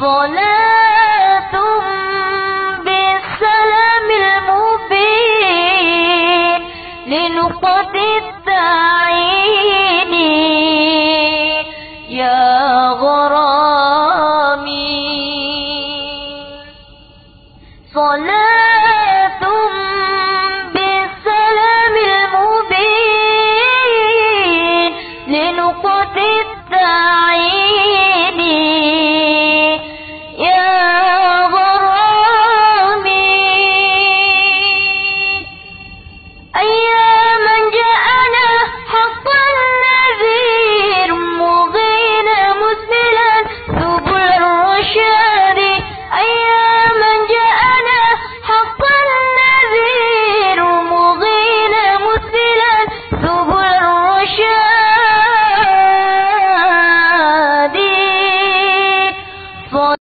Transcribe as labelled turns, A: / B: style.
A: صلاة بالسلام المبين لنقد التعين يا غرامي. صلاة